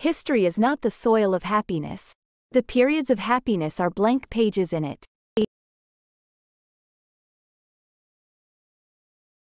History is not the soil of happiness. The periods of happiness are blank pages in it.